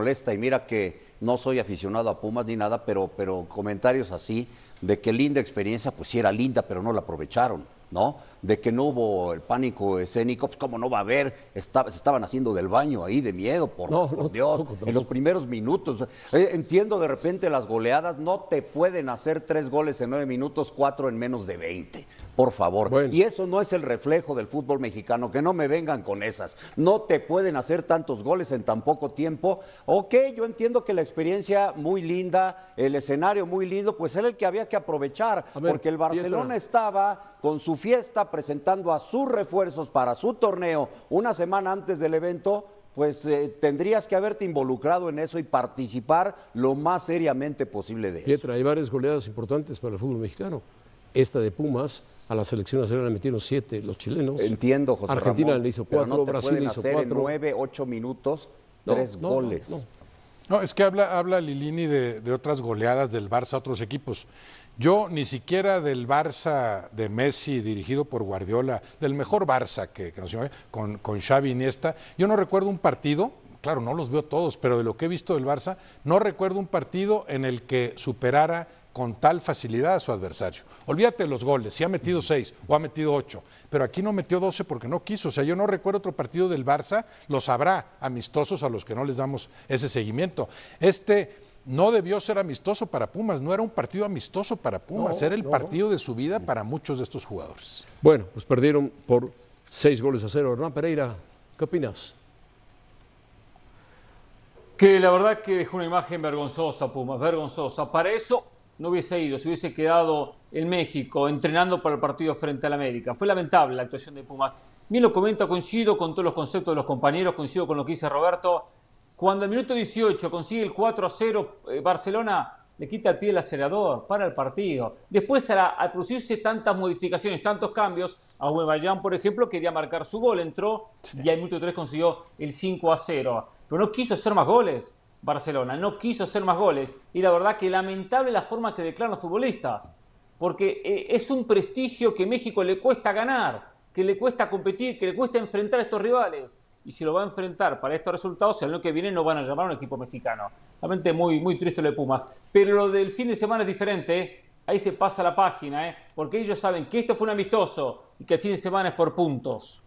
molesta y mira que no soy aficionado a Pumas ni nada, pero, pero comentarios así de que linda experiencia, pues sí era linda, pero no la aprovecharon, ¿no? De que no hubo el pánico escénico, pues cómo no va a haber, Está- se estaban haciendo del baño ahí de miedo, por, No, por no, Dios, tampoco, en los primeros minutos. Eh, entiendo de repente las goleadas, no te pueden hacer tres goles en nueve minutos, cuatro en menos de 20, por favor. Bueno. Y eso no es el reflejo del fútbol mexicano, que no me vengan con esas. No te pueden hacer tantos goles en tan poco tiempo. Ok, yo entiendo que la experiencia muy linda, el escenario muy lindo, pues era el que había que aprovechar, ver, porque el Barcelona Pietra. estaba con su fiesta presentando a sus refuerzos para su torneo una semana antes del evento. Pues eh, tendrías que haberte involucrado en eso y participar lo más seriamente posible de eso. Pietra, hay varias goleadas importantes para el fútbol mexicano. Esta de Pumas, a la selección nacional le metieron siete los chilenos. Entiendo, José Argentina Ramón, le hizo pero cuatro, no te Brasil pueden le hizo hacer en cuatro. nueve, ocho minutos, No, tres no, goles. no, no. No, es que habla, habla Lilini de, de otras goleadas del Barça a otros equipos. Yo ni siquiera del Barça de Messi dirigido por Guardiola, del mejor Barça que, que nos llevó, con, con Xavi Iniesta, yo no recuerdo un partido, claro, no los veo todos, pero de lo que he visto del Barça, no recuerdo un partido en el que superara con tal facilidad a su adversario. Olvídate de los goles, si ha metido seis o ha metido ocho, pero aquí no metió doce porque no quiso. O sea, yo no recuerdo otro partido del Barça, los habrá amistosos a los que no les damos ese seguimiento. Este no debió ser amistoso para Pumas, no era un partido amistoso para Pumas, No, era el no. partido de su vida para muchos de estos jugadores. Bueno, pues perdieron por seis goles a cero. Hernán Pereira, ¿qué opinas? Que la verdad que dejó una imagen vergonzosa, Pumas, vergonzosa. Para eso no hubiese ido, se hubiese quedado en México entrenando para el partido frente al América. Fue lamentable la actuación de Pumas. Bien lo comento, coincido con todos los conceptos de los compañeros, coincido con lo que dice Roberto. Cuando el minuto 18 consigue el 4 a 0 eh, Barcelona, le quita el pie al acelerador, para el partido. Después, a la- al producirse tantas modificaciones, tantos cambios, Aubameyang, por ejemplo, quería marcar su gol, entró y al minuto 3 consiguió el 5 a 0. Pero no quiso hacer más goles. Barcelona no quiso hacer más goles. Y la verdad que lamentable la forma que declaran los futbolistas. Porque eh, es un prestigio que México le cuesta ganar, que le cuesta competir, que le cuesta enfrentar a estos rivales. Y si lo va a enfrentar para estos resultados, el año que viene no van a llamar a un equipo mexicano. Realmente muy, muy triste lo de Pumas. Pero lo del fin de semana es diferente. ¿eh? Ahí se pasa la página, ¿eh? porque ellos saben que esto fue un amistoso y que el fin de semana es por puntos.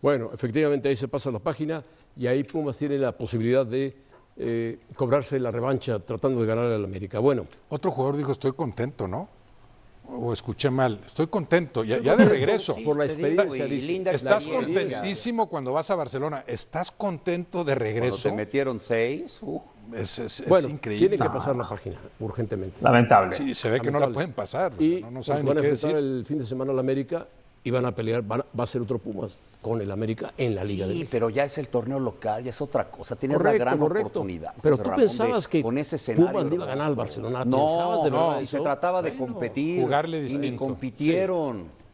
Bueno, efectivamente ahí se pasa la página y ahí Pumas tiene la posibilidad de eh, cobrarse la revancha tratando de ganar al América. Bueno, Otro jugador dijo, estoy contento, ¿no? O escuché mal, estoy contento, ya, ya de regreso. por la digo, experiencia, linda Estás contentísimo cuando vas a Barcelona, estás contento de Cuando regreso. te metieron seis, uh, Es, es- es bueno increíble. tiene que pasar la página urgentemente. Lamentable. Sí, se ve que no la pueden pasar. o sea, Y no, no saben van a qué enfrentar decir. el fin de semana al América y van a pelear, van va a ser otro Pumas con el América en la Liga de sí, México. pero ya es el torneo local, ya es otra cosa. Tienes Correcto, la gran correcto. oportunidad. Pero José tú Ramón, de- pensabas que con ese escenario, Pumas le iba a ganar al. Barcelona, No, ¿pensabas de no, y se eso? trataba de Bueno, competir. jugarle Y ni distinto. compitieron.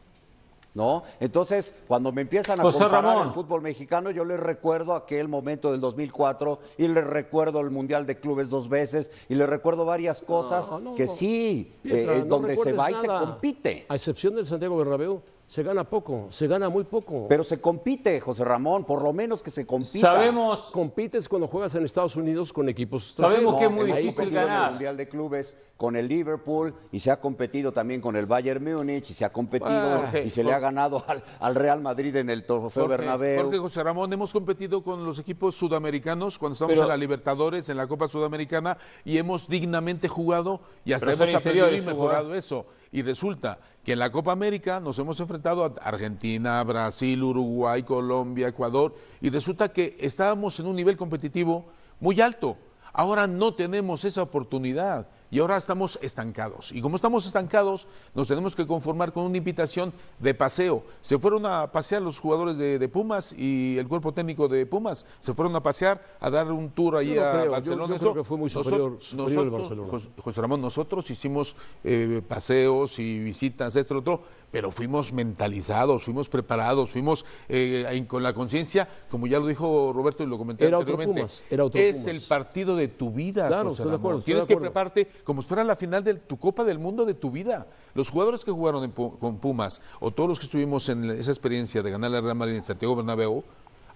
¿No? Entonces, cuando me empiezan a José comparar Ramón. el fútbol mexicano, yo les recuerdo aquel momento del 2004 y les recuerdo el Mundial de Clubes dos veces y les recuerdo varias cosas No, no, que no. sí, Pietra, eh, no donde se va y se compite. A excepción del Santiago Bernabéu, se gana poco, se gana muy poco. Pero se compite, José Ramón, por lo menos que se compita. Sabemos, compites cuando juegas en Estados Unidos con equipos Sabemos que es muy difícil competido en ganar. el Mundial de Clubes con el Liverpool y se ha competido también con el Bayern Múnich y se ha competido Ah, y se le ha ganado al, al Real Madrid en el Trofeo Bernabéu. Jorge José Ramón, hemos competido con los equipos sudamericanos cuando estamos Pero- en la Libertadores, en la Copa Sudamericana, y hemos dignamente jugado y hasta hemos aprendido y mejorado eso. Y resulta que en la Copa América nos hemos enfrentado a Argentina, Brasil, Uruguay, Colombia, Ecuador, y resulta que estábamos en un nivel competitivo muy alto. Ahora no tenemos esa oportunidad y ahora estamos estancados. Y como estamos estancados, nos tenemos que conformar con una invitación de paseo. Se fueron a pasear los jugadores de, de Pumas y el cuerpo técnico de Pumas. Se fueron a pasear, a dar un tour ahí Yo no a creo, yo- Barcelona. yo creo que fue muy superior- superior nosotros- Barcelona. José- José Ramón, nosotros hicimos eh, paseos y visitas, esto, lo otro, pero fuimos mentalizados, fuimos preparados, fuimos eh, con la conciencia, como ya lo dijo Roberto y lo comenté Era anteriormente, Pumas, era otro es Pumas. el partido de tu vida, Claro, José estoy de Tienes que prepararte como si fuera la final de tu Copa del Mundo de tu vida. Los jugadores que jugaron en con Pumas, o todos los que estuvimos en esa experiencia de ganar la Real Madrid en Santiago Bernabéu,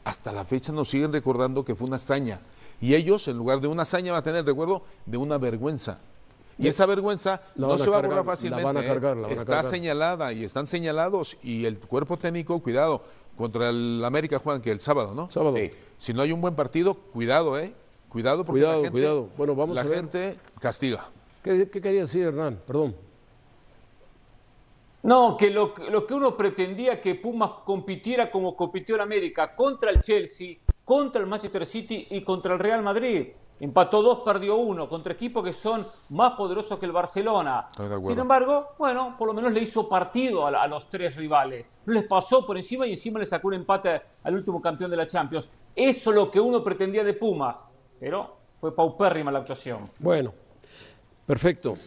hasta la fecha nos siguen recordando que fue una hazaña, Y ellos, en lugar de una hazaña, van a tener el recuerdo de una vergüenza. Y esa vergüenza La no se va a cargar, borrar la fácilmente. van a ¿eh? cargar, la van a Está cargar. señalada y están señalados. Y el cuerpo técnico, cuidado, contra el América juegan que el sábado, ¿no? Sábado. Sí. Si no hay un buen partido, cuidado, ¿eh? Cuidado porque Cuidado, la gente, cuidado. Bueno, vamos la a ver. gente castiga. ¿Qué, qué quería decir Hernán? Perdón. No, que lo, lo que uno pretendía que Pumas compitiera como compitió en América contra el Chelsea, contra el Manchester City y contra el Real Madrid. Empató dos, perdió uno, contra equipos que son más poderosos que el Barcelona. Sin embargo, bueno, por lo menos le hizo partido a los tres rivales. No les pasó por encima y encima le sacó un empate al último campeón de la Champions. Eso es lo que uno pretendía de Pumas, pero fue paupérrima la actuación. Bueno, perfecto.